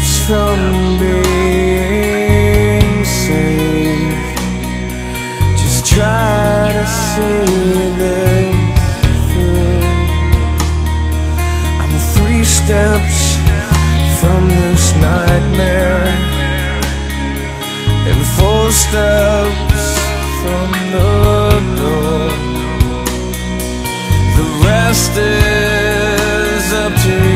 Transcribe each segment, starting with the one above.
steps from being saved. Just try to see this through. I'm three steps from this nightmare, and four steps from the door. The rest is up to you.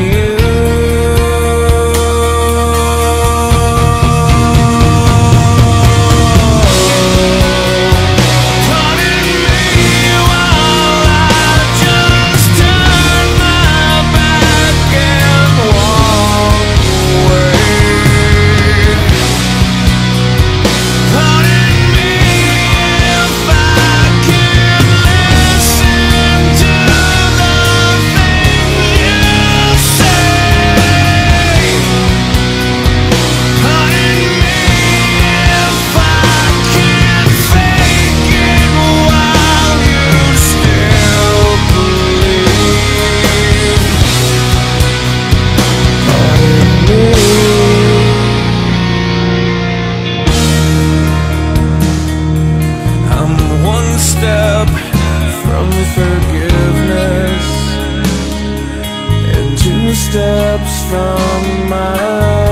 Forgiveness and two steps from my